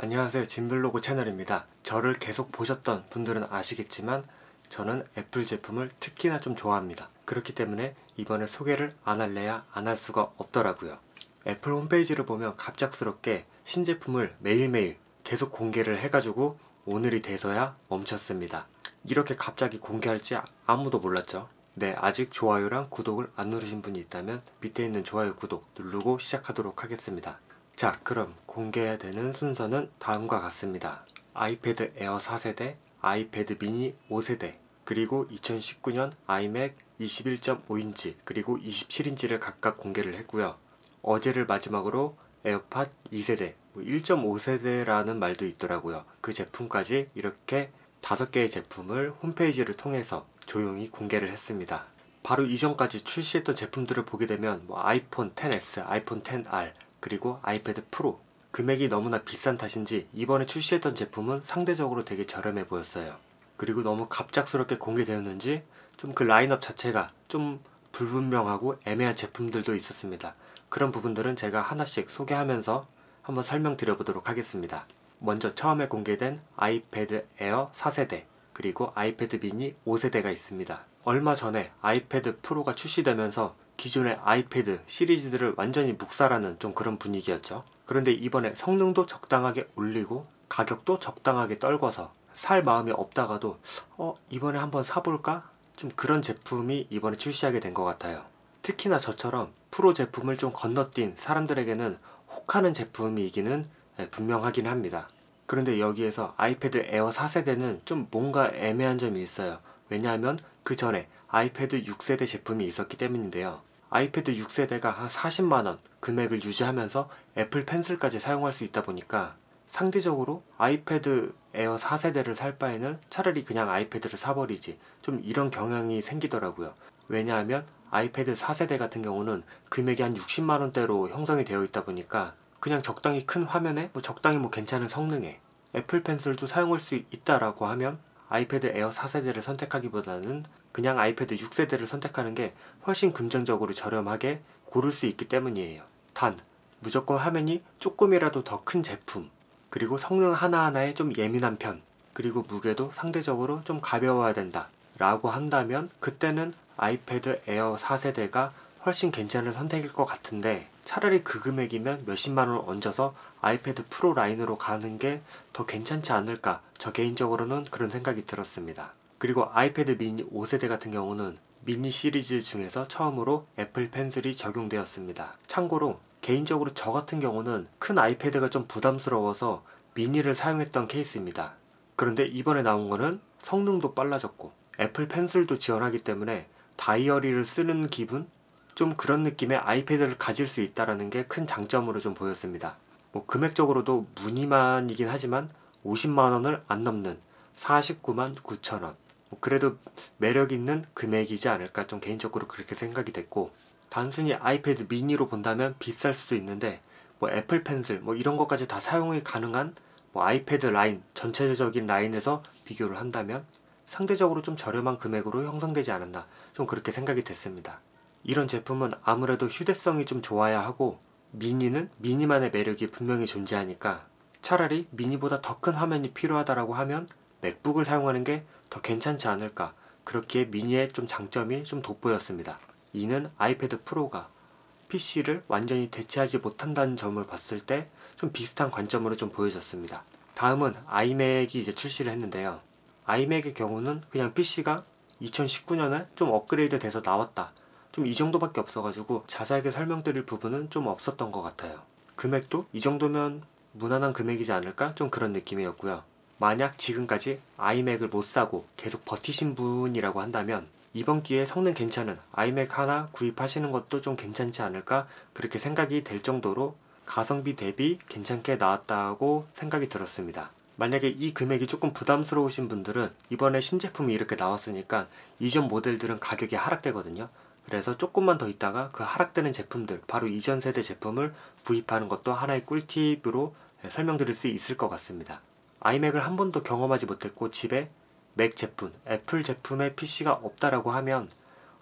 안녕하세요. 진블로그 채널입니다. 저를 계속 보셨던 분들은 아시겠지만 저는 애플 제품을 특히나 좀 좋아합니다. 그렇기 때문에 이번에 소개를 안 할래야 안 할 수가 없더라고요. 애플 홈페이지를 보면 갑작스럽게 신제품을 매일매일 계속 공개를 해가지고 오늘이 돼서야 멈췄습니다. 이렇게 갑자기 공개할지 아무도 몰랐죠. 네 아직 좋아요랑 구독을 안 누르신 분이 있다면 밑에 있는 좋아요 구독 누르고 시작하도록 하겠습니다 자 그럼 공개되는 순서는 다음과 같습니다. 아이패드 에어 4세대, 아이패드 미니 5세대, 그리고 2019년 아이맥 21.5인치 그리고 27인치를 각각 공개를 했고요. 어제를 마지막으로 에어팟 2세대, 1.5세대라는 뭐 말도 있더라고요. 그 제품까지 이렇게 5개의 제품을 홈페이지를 통해서 조용히 공개를 했습니다. 바로 이전까지 출시했던 제품들을 보게 되면 뭐 아이폰 10s, 아이폰 10R, 그리고 아이패드 프로 금액이 너무나 비싼 탓인지 이번에 출시했던 제품은 상대적으로 되게 저렴해 보였어요. 그리고 너무 갑작스럽게 공개되었는지 좀 그 라인업 자체가 좀 불분명하고 애매한 제품들도 있었습니다. 그런 부분들은 제가 하나씩 소개하면서 한번 설명드려 보도록 하겠습니다. 먼저 처음에 공개된 아이패드 에어 4세대 그리고 아이패드 미니 5세대가 있습니다. 얼마 전에 아이패드 프로가 출시되면서 기존의 아이패드 시리즈들을 완전히 묵살하는 좀 그런 분위기였죠. 그런데 이번에 성능도 적당하게 올리고 가격도 적당하게 떨궈서 살 마음이 없다가도 어 이번에 한번 사볼까? 좀 그런 제품이 이번에 출시하게 된 것 같아요. 특히나 저처럼 프로 제품을 좀 건너뛴 사람들에게는 혹하는 제품이기는 예, 분명하긴 합니다. 그런데 여기에서 아이패드 에어 4세대는 좀 뭔가 애매한 점이 있어요. 왜냐하면 그 전에 아이패드 6세대 제품이 있었기 때문인데요. 아이패드 6세대가 한 40만원 금액을 유지하면서 애플 펜슬까지 사용할 수 있다 보니까 상대적으로 아이패드 에어 4세대를 살 바에는 차라리 그냥 아이패드를 사버리지 좀 이런 경향이 생기더라고요. 왜냐하면 아이패드 4세대 같은 경우는 금액이 한 60만원대로 형성이 되어 있다 보니까 그냥 적당히 큰 화면에 뭐 적당히 뭐 괜찮은 성능에 애플 펜슬도 사용할 수 있다라고 하면 아이패드 에어 4세대를 선택하기보다는 그냥 아이패드 6세대를 선택하는 게 훨씬 금전적으로 저렴하게 고를 수 있기 때문이에요. 단, 무조건 화면이 조금이라도 더 큰 제품, 그리고 성능 하나하나에 좀 예민한 편, 그리고 무게도 상대적으로 좀 가벼워야 된다. 라고 한다면 그때는 아이패드 에어 4세대가 훨씬 괜찮은 선택일 것 같은데 차라리 그 금액이면 몇십만 원 얹어서 아이패드 프로 라인으로 가는 게 더 괜찮지 않을까 저 개인적으로는 그런 생각이 들었습니다. 그리고 아이패드 미니 5세대 같은 경우는 미니 시리즈 중에서 처음으로 애플 펜슬이 적용되었습니다. 참고로 개인적으로 저 같은 경우는 큰 아이패드가 좀 부담스러워서 미니를 사용했던 케이스입니다. 그런데 이번에 나온 거는 성능도 빨라졌고 애플 펜슬도 지원하기 때문에 다이어리를 쓰는 기분? 좀 그런 느낌의 아이패드를 가질 수 있다는 게 큰 장점으로 좀 보였습니다. 뭐 금액적으로도 무늬만이긴 하지만 50만원을 안 넘는 49만 9천원 뭐 그래도 매력 있는 금액이지 않을까 좀 개인적으로 그렇게 생각이 됐고 단순히 아이패드 미니로 본다면 비쌀 수도 있는데 뭐 애플 펜슬 뭐 이런 것까지 다 사용이 가능한 뭐 아이패드 라인 전체적인 라인에서 비교를 한다면 상대적으로 좀 저렴한 금액으로 형성되지 않았나 좀 그렇게 생각이 됐습니다. 이런 제품은 아무래도 휴대성이 좀 좋아야 하고 미니는 미니만의 매력이 분명히 존재하니까 차라리 미니보다 더 큰 화면이 필요하다라고 하면 맥북을 사용하는 게 더 괜찮지 않을까 그렇기에 미니의 좀 장점이 좀 돋보였습니다. 이는 아이패드 프로가 PC를 완전히 대체하지 못한다는 점을 봤을 때 좀 비슷한 관점으로 좀 보여졌습니다. 다음은 아이맥이 이제 출시를 했는데요. 아이맥의 경우는 그냥 PC가 2019년에 좀 업그레이드 돼서 나왔다. 좀 이 정도밖에 없어가지고 자세하게 설명드릴 부분은 좀 없었던 것 같아요. 금액도 이 정도면 무난한 금액이지 않을까? 좀 그런 느낌이었고요. 만약 지금까지 아이맥을 못 사고 계속 버티신 분이라고 한다면 이번 기회에 성능 괜찮은 아이맥 하나 구입하시는 것도 좀 괜찮지 않을까? 그렇게 생각이 될 정도로 가성비 대비 괜찮게 나왔다고 생각이 들었습니다. 만약에 이 금액이 조금 부담스러우신 분들은 이번에 신제품이 이렇게 나왔으니까 이전 모델들은 가격이 하락되거든요. 그래서 조금만 더 있다가 그 하락되는 제품들 바로 이전 세대 제품을 구입하는 것도 하나의 꿀팁으로 설명드릴 수 있을 것 같습니다. 아이맥을 한 번도 경험하지 못했고 집에 맥 제품, 애플 제품의 PC가 없다라고 하면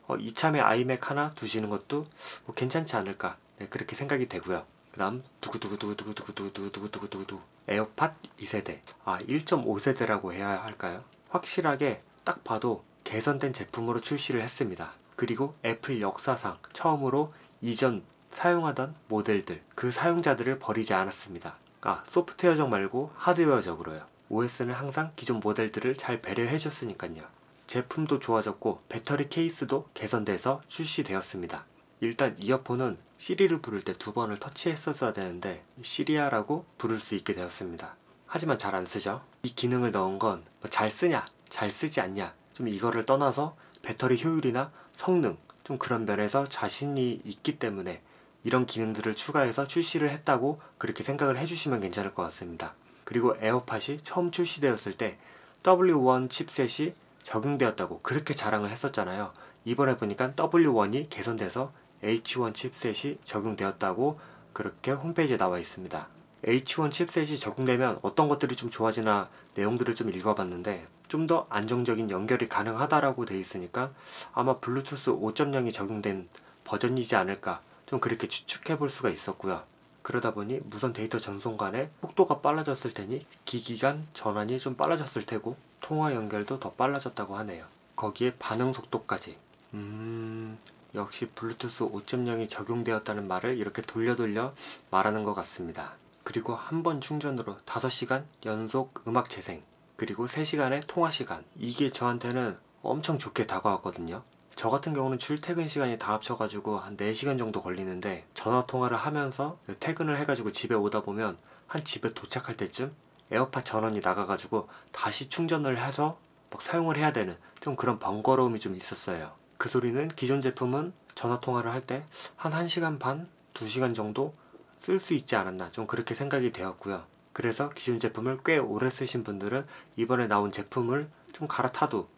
어, 이참에 아이맥 하나 두시는 것도 뭐 괜찮지 않을까 네, 그렇게 생각이 되고요. 그 다음 두구두구두구두구두구두구두구두구두구 에어팟 2세대, 아 1.5세대라고 해야 할까요? 확실하게 딱 봐도 개선된 제품으로 출시를 했습니다. 그리고 애플 역사상 처음으로 이전 사용하던 모델들, 그 사용자들을 버리지 않았습니다. 아, 소프트웨어적 말고 하드웨어적으로요. OS는 항상 기존 모델들을 잘 배려해 줬으니까요. 제품도 좋아졌고 배터리 케이스도 개선돼서 출시되었습니다. 일단 이어폰은 시리를 부를 때 두 번을 터치했었어야 되는데 시리아라고 부를 수 있게 되었습니다. 하지만 잘 안 쓰죠. 이 기능을 넣은 건 잘 쓰냐, 잘 쓰지 않냐, 좀 이거를 떠나서 배터리 효율이나 성능, 좀 그런 면에서 자신이 있기 때문에 이런 기능들을 추가해서 출시를 했다고 그렇게 생각을 해주시면 괜찮을 것 같습니다. 그리고 에어팟이 처음 출시되었을 때 W1 칩셋이 적용되었다고 그렇게 자랑을 했었잖아요. 이번에 보니까 W1이 개선돼서 H1 칩셋이 적용되었다고 그렇게 홈페이지에 나와 있습니다. H1 칩셋이 적용되면 어떤 것들이 좀 좋아지나 내용들을 좀 읽어봤는데 좀 더 안정적인 연결이 가능하다라고 돼 있으니까 아마 블루투스 5.0이 적용된 버전이지 않을까 좀 그렇게 추측해 볼 수가 있었고요. 그러다 보니 무선 데이터 전송 간의 속도가 빨라졌을 테니 기기 간 전환이 좀 빨라졌을 테고 통화 연결도 더 빨라졌다고 하네요. 거기에 반응 속도까지. 음, 역시 블루투스 5.0이 적용되었다는 말을 이렇게 돌려 돌려 말하는 것 같습니다. 그리고 한 번 충전으로 5시간 연속 음악 재생, 그리고 3시간의 통화 시간. 이게 저한테는 엄청 좋게 다가왔거든요. 저 같은 경우는 출퇴근 시간이 다 합쳐가지고 한 4시간 정도 걸리는데 전화 통화를 하면서 퇴근을 해가지고 집에 오다 보면 한 집에 도착할 때쯤 에어팟 전원이 나가가지고 다시 충전을 해서 막 사용을 해야 되는 좀 그런 번거로움이 좀 있었어요. 그 소리는 기존 제품은 전화 통화를 할 때 한 1시간 반, 2시간 정도 쓸 수 있지 않았나 좀 그렇게 생각이 되었고요. 그래서 기존 제품을 꽤 오래 쓰신 분들은 이번에 나온 제품을 좀 갈아타도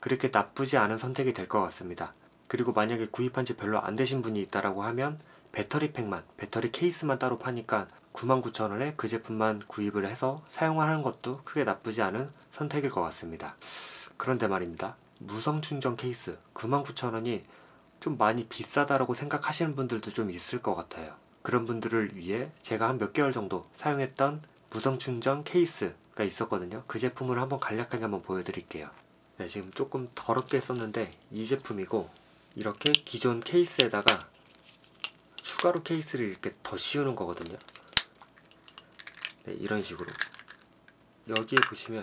그렇게 나쁘지 않은 선택이 될 것 같습니다. 그리고 만약에 구입한 지 별로 안 되신 분이 있다라고 하면 배터리 팩만, 배터리 케이스만 따로 파니까 99,000원에 그 제품만 구입을 해서 사용하는 것도 크게 나쁘지 않은 선택일 것 같습니다. 그런데 말입니다. 무선 충전 케이스 99,000원이 좀 많이 비싸다라고 생각하시는 분들도 좀 있을 것 같아요. 그런 분들을 위해 제가 한 몇 개월 정도 사용했던 무선 충전 케이스가 있었거든요. 그 제품을 한번 간략하게 한번 보여드릴게요. 네, 지금 조금 더럽게 썼는데 이 제품이고 이렇게 기존 케이스에다가 추가로 케이스를 이렇게 더 씌우는 거거든요. 네, 이런 식으로 여기에 보시면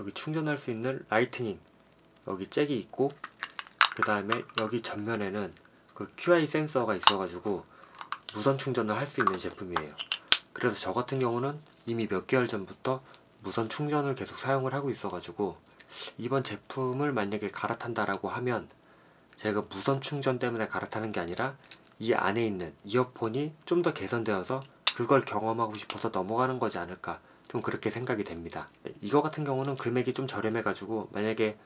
여기 충전할 수 있는 라이트닝 여기 잭이 있고 그 다음에 여기 전면에는 그 Qi 센서가 있어가지고 무선 충전을 할 수 있는 제품이에요. 그래서 저 같은 경우는 이미 몇 개월 전부터 무선 충전을 계속 사용을 하고 있어 가지고 이번 제품을 만약에 갈아탄다라고 하면 제가 무선 충전 때문에 갈아타는 게 아니라 이 안에 있는 이어폰이 좀 더 개선되어서 그걸 경험하고 싶어서 넘어가는 거지 않을까 좀 그렇게 생각이 됩니다. 이거 같은 경우는 금액이 좀 저렴해 가지고 만약에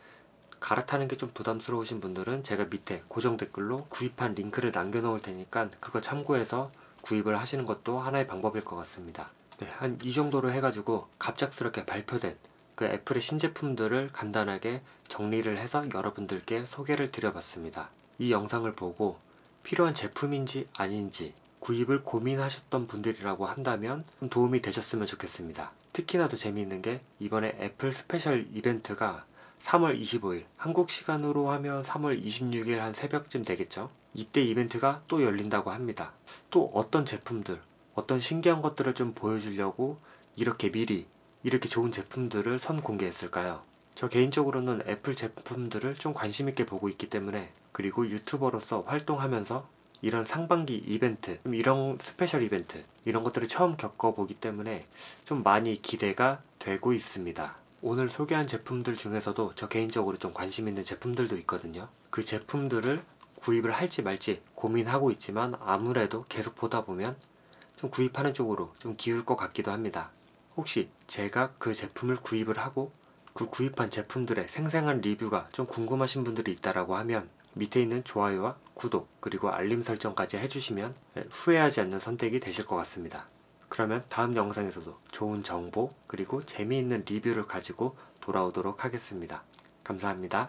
갈아타는 게 좀 부담스러우신 분들은 제가 밑에 고정 댓글로 구입한 링크를 남겨 놓을 테니까 그거 참고해서 구입을 하시는 것도 하나의 방법일 것 같습니다. 네, 한 이 정도로 해가지고 갑작스럽게 발표된 그 애플의 신제품들을 간단하게 정리를 해서 여러분들께 소개를 드려봤습니다. 이 영상을 보고 필요한 제품인지 아닌지 구입을 고민하셨던 분들이라고 한다면 좀 도움이 되셨으면 좋겠습니다. 특히나 더 재미있는 게 이번에 애플 스페셜 이벤트가 3월 25일 한국 시간으로 하면 3월 26일 한 새벽쯤 되겠죠. 이때 이벤트가 또 열린다고 합니다. 또 어떤 제품들, 어떤 신기한 것들을 좀 보여주려고 이렇게 미리 이렇게 좋은 제품들을 선 공개했을까요? 저 개인적으로는 애플 제품들을 좀 관심있게 보고 있기 때문에 그리고 유튜버로서 활동하면서 이런 상반기 이벤트, 이런 스페셜 이벤트, 이런 것들을 처음 겪어보기 때문에 좀 많이 기대가 되고 있습니다. 오늘 소개한 제품들 중에서도 저 개인적으로 좀 관심 있는 제품들도 있거든요. 그 제품들을 구입을 할지 말지 고민하고 있지만 아무래도 계속 보다 보면 좀 구입하는 쪽으로 좀 기울 것 같기도 합니다. 혹시 제가 그 제품을 구입을 하고 그 구입한 제품들의 생생한 리뷰가 좀 궁금하신 분들이 있다라고 하면 밑에 있는 좋아요와 구독 그리고 알림 설정까지 해주시면 후회하지 않는 선택이 되실 것 같습니다. 그러면 다음 영상에서도 좋은 정보 그리고 재미있는 리뷰를 가지고 돌아오도록 하겠습니다. 감사합니다.